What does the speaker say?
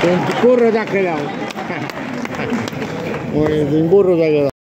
Sin burro te has quedado. Pues sin burro te has quedado.